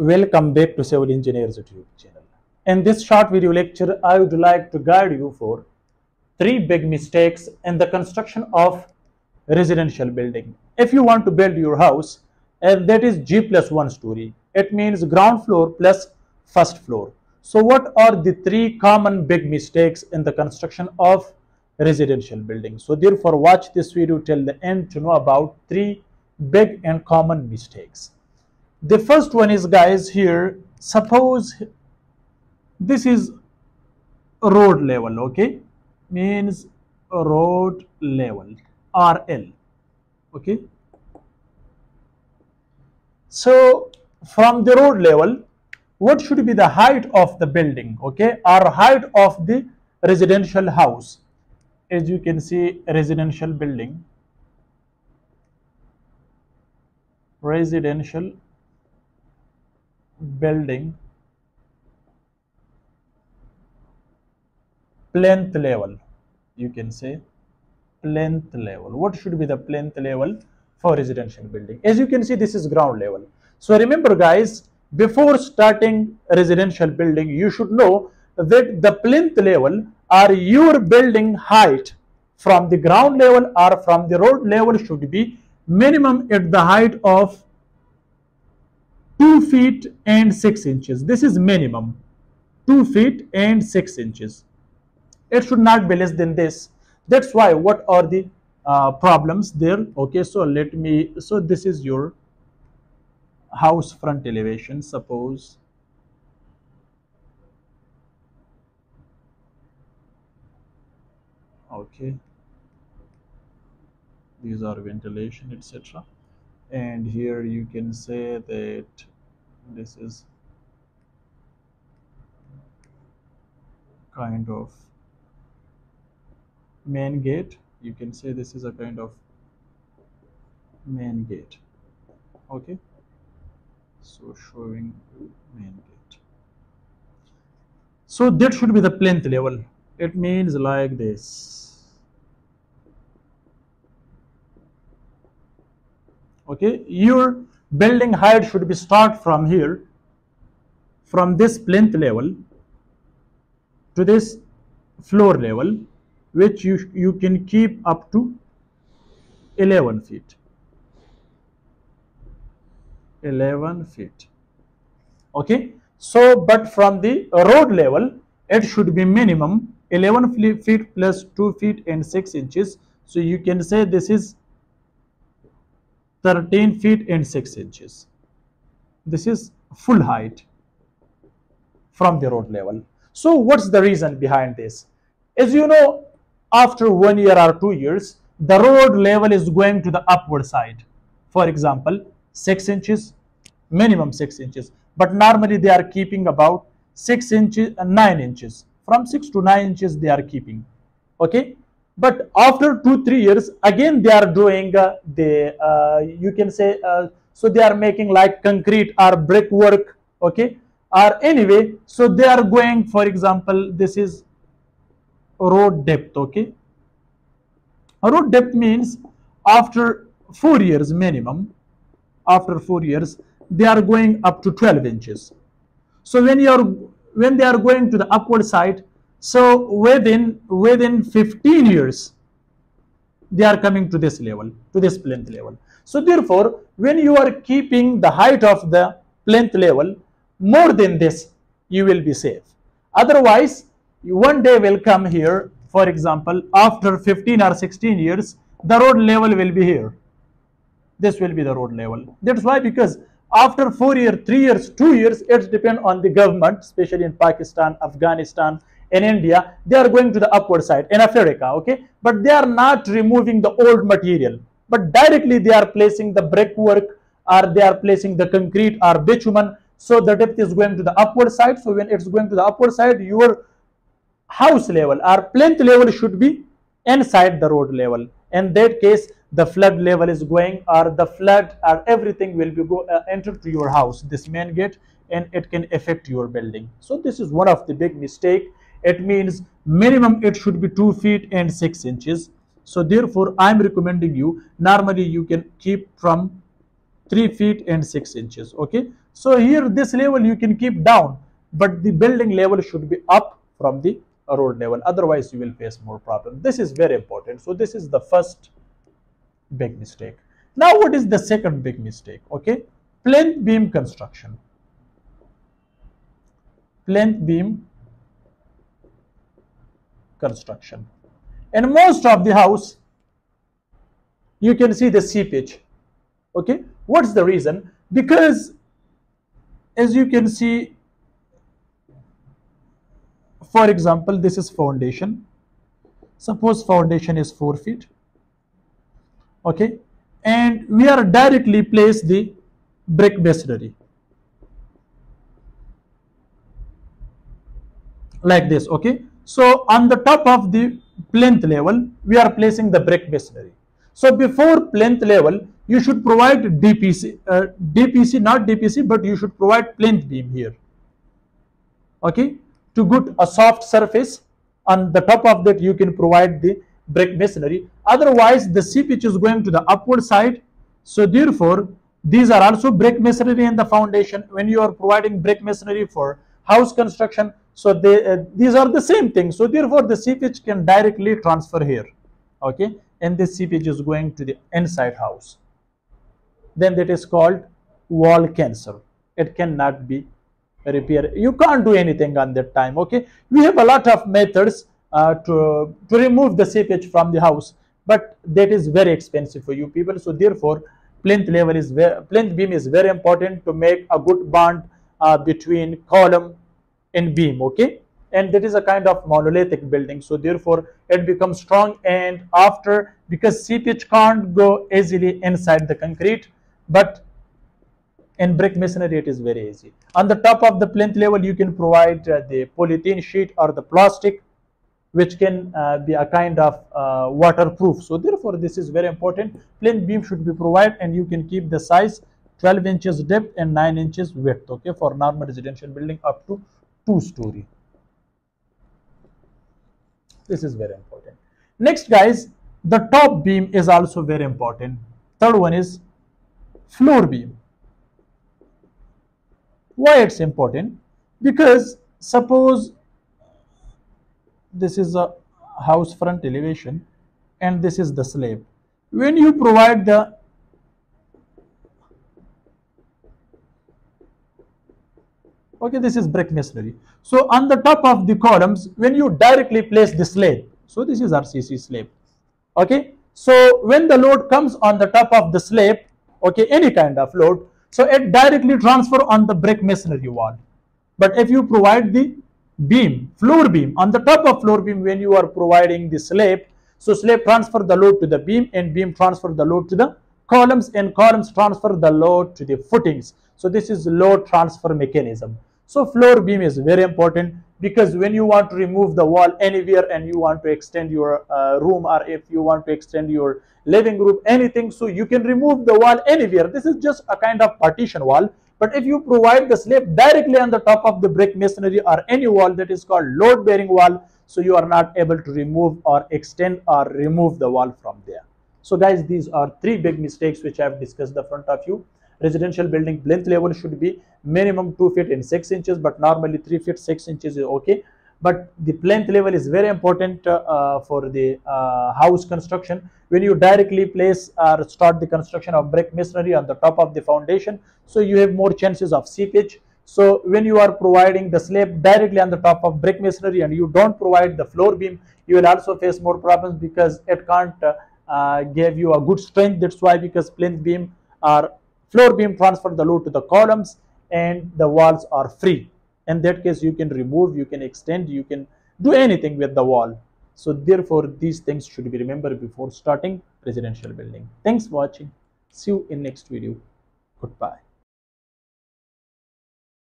Welcome back to Civil Engineers YouTube channel. In this short video lecture, I would like to guide you for three big mistakes in the construction of residential building. If you want to build your house, and that is G plus one story, it means ground floor plus first floor. So what are the three common big mistakes in the construction of residential building? So therefore watch this video till the end to know about three big and common mistakes. The first one is guys here, suppose this is road level, okay? Means road level, RL, okay? So from the road level, what should be the height of the building, okay? Or height of the residential house. As you can see, residential building, residential building plinth level you can say plinth level. What should be the plinth level for residential building? As you can see this is ground level. So remember guys before starting residential building you should know that the plinth level or your building height. From the ground level or from the road level should be minimum at the height of 2 feet and 6 inches. This is minimum 2 feet and 6 inches. It should not be less than this. That's why what are the uh, problems there? Okay, so let me, so this is your house front elevation. Suppose okay these are ventilation etc and here you can say that this is kind of main gate. You can say this is a kind of main gate. Okay. So showing main gate. So that should be the plinth level. It means like this. Okay. Your building height should be start from here from this plinth level to this floor level which you you can keep up to 11 feet. 11 feet. Okay? So but from the road level it should be minimum 11 feet plus 2 feet and 6 inches. So you can say this is 13 feet and 6 inches. This is full height from the road level. So what's the reason behind this? As you know, after one year or two years, the road level is going to the upward side. For example, 6 inches, minimum 6 inches. But normally they are keeping about 6 inches and uh, 9 inches. From 6 to 9 inches they are keeping. Okay but after two three years again they are doing uh, the uh, you can say uh, so they are making like concrete or brickwork okay? Or anyway so they are going for example this is road depth okay? Road depth means after four years minimum after four years they are going up to 12 inches. So when you are when they are going to the upward side so within within 15 years, they are coming to this level, to this plinth level. So therefore, when you are keeping the height of the plinth level more than this, you will be safe. Otherwise, one day will come here, for example, after 15 or 16 years, the road level will be here. This will be the road level. That's why because after four years, three years, two years, it depends on the government, especially in Pakistan, Afghanistan, in India, they are going to the upward side, in Africa, okay? But they are not removing the old material, but directly they are placing the brickwork or they are placing the concrete or bitumen. So the depth is going to the upward side. So when it's going to the upward side, your house level or plinth level should be inside the road level. In that case, the flood level is going or the flood or everything will be go uh, enter to your house, this main gate, and it can affect your building. So this is one of the big mistake it means minimum it should be 2 feet and 6 inches. So therefore i am recommending you normally you can keep from 3 feet and 6 inches okay? So here this level you can keep down but the building level should be up from the road level. Otherwise you will face more problem. This is very important. So this is the first big mistake. Now what is the second big mistake okay? Plinth beam construction. Plinth beam construction. And most of the house you can see the seepage. Okay? What's the reason? Because as you can see for example this is foundation. Suppose foundation is 4 feet. Okay? And we are directly place the brick masonry like this okay so on the top of the plinth level we are placing the brick masonry so before plinth level you should provide dpc uh, dpc not dpc but you should provide plinth beam here. Okay? To get a soft surface on the top of that you can provide the brick masonry otherwise the seepage is going to the upward side. So therefore these are also brick masonry in the foundation. When you are providing brick masonry for house construction so they, uh, these are the same thing so therefore the seepage can directly transfer here okay? And this seepage is going to the inside house. Then that is called wall cancer. It cannot be repaired. you can't do anything on that time okay? We have a lot of methods uh, to to remove the seepage from the house but that is very expensive for you people. So therefore plinth level is plinth beam is very important to make a good bond uh, between column and beam okay and that is a kind of monolithic building so therefore it becomes strong and after because seepage can't go easily inside the concrete but in brick masonry, it is very easy. On the top of the plinth level, you can provide uh, the polythene sheet or the plastic, which can uh, be a kind of uh, waterproof. So therefore, this is very important. Plinth beam should be provided and you can keep the size 12 inches depth and 9 inches width, okay, for normal residential building up to 2 story. This is very important. Next guys, the top beam is also very important. Third one is floor beam why it's important because suppose this is a house front elevation and this is the slab when you provide the okay this is brick masonry so on the top of the columns when you directly place the slab so this is rcc slab okay so when the load comes on the top of the slab okay any kind of load so it directly transfer on the brick masonry wall. But if you provide the beam, floor beam, on the top of floor beam when you are providing the slab, so slab transfer the load to the beam and beam transfer the load to the columns and columns transfer the load to the footings. So this is load transfer mechanism. So floor beam is very important because when you want to remove the wall anywhere and you want to extend your uh, room or if you want to extend your living room anything so you can remove the wall anywhere. This is just a kind of partition wall. But if you provide the slab directly on the top of the brick masonry or any wall that is called load bearing wall so you are not able to remove or extend or remove the wall from there. So guys these are three big mistakes which i have discussed the front of you residential building plinth level should be minimum 2 feet and 6 inches but normally 3 feet 6 inches is okay. But the plinth level is very important uh, uh, for the uh, house construction. When you directly place or start the construction of brick masonry on the top of the foundation so you have more chances of seepage. So when you are providing the slab directly on the top of brick masonry and you don't provide the floor beam you will also face more problems because it can't uh, uh, give you a good strength. That's why because plinth beam or floor beam transfer the load to the columns and the walls are free. In that case you can remove you can extend you can do anything with the wall. So therefore these things should be remembered before starting residential building. Thanks for watching. See you in next video. Goodbye